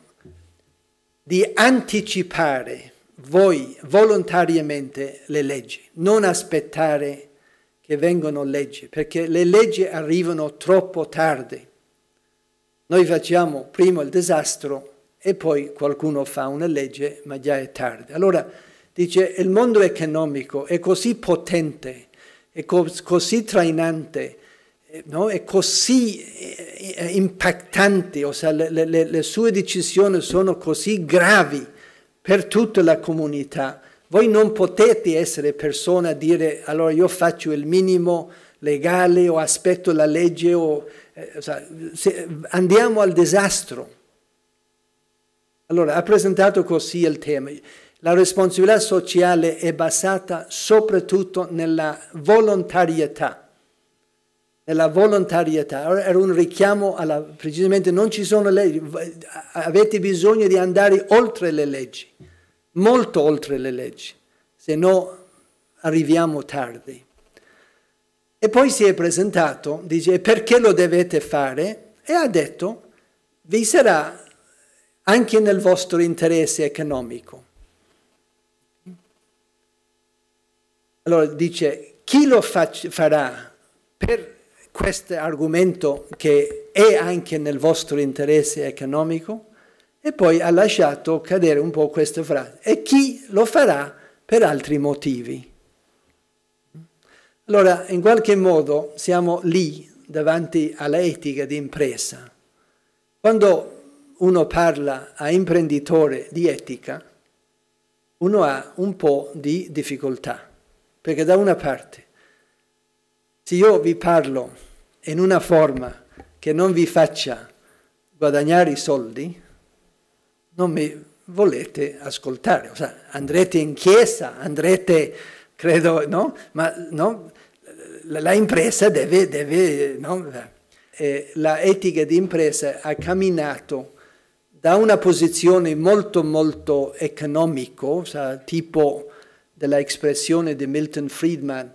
di anticipare voi volontariamente le leggi, non aspettare che vengano leggi, perché le leggi arrivano troppo tardi. Noi facciamo prima il disastro e poi qualcuno fa una legge, ma già è tardi. Allora dice, il mondo economico è così potente, è così trainante, eh, no? è così eh, impattante, ossia le, le, le sue decisioni sono così gravi per tutta la comunità. Voi non potete essere persone a dire allora io faccio il minimo legale o aspetto la legge o eh, andiamo al disastro. Allora, ha presentato così il tema. La responsabilità sociale è basata soprattutto nella volontarietà. Nella volontarietà. Era un richiamo alla, precisamente, non ci sono leggi, avete bisogno di andare oltre le leggi, molto oltre le leggi, se no arriviamo tardi. E poi si è presentato, dice perché lo dovete fare? E ha detto vi sarà anche nel vostro interesse economico. Allora dice chi lo farà per questo argomento che è anche nel vostro interesse economico? E poi ha lasciato cadere un po' questa frase. E chi lo farà per altri motivi? Allora, in qualche modo siamo lì davanti all'etica di impresa. Quando uno parla a imprenditore di etica, uno ha un po' di difficoltà, perché da una parte, se io vi parlo in una forma che non vi faccia guadagnare i soldi, non mi, volete ascoltare. O sea, andrete in chiesa, andrete, credo, no? Ma no? La impresa deve, deve no? eh, la etica di impresa ha camminato da una posizione molto molto economico, cioè, tipo della espressione di Milton Friedman,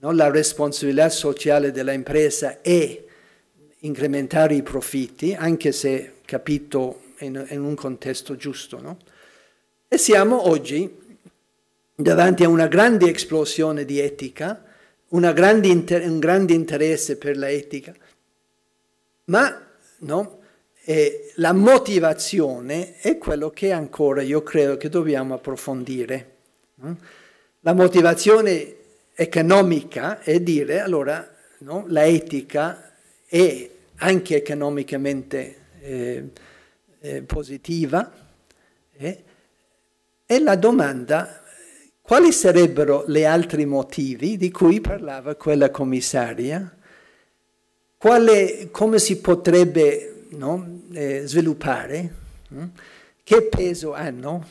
no? la responsabilità sociale dell'impresa è incrementare i profitti, anche se capito in, in un contesto giusto. No? E siamo oggi davanti a una grande esplosione di etica, grande inter- un grande interesse per l'etica, ma no, eh, la motivazione è quello che ancora io credo che dobbiamo approfondire. No? La motivazione economica è dire allora no, la etica è anche economicamente eh, eh, positiva eh, e la domanda quali sarebbero gli altri motivi di cui parlava quella commissaria quale, come si potrebbe no, eh, sviluppare, hm? che peso hanno,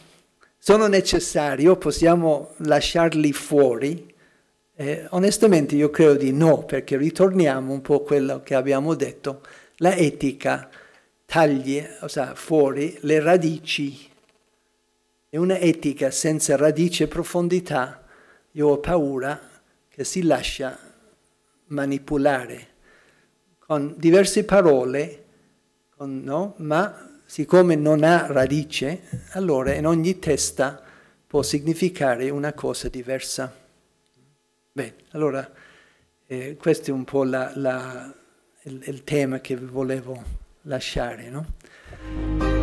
sono necessari possiamo lasciarli fuori? Eh, onestamente io credo di no, perché ritorniamo un po' a quello che abbiamo detto, la etica taglia o fuori le radici. E una etica senza radice e profondità, io ho paura che si lascia manipolare con diverse parole, con, no? ma siccome non ha radice, allora in ogni testa può significare una cosa diversa. Bene, allora eh, questo è un po' la, la, il, il, tema che volevo lasciare. No?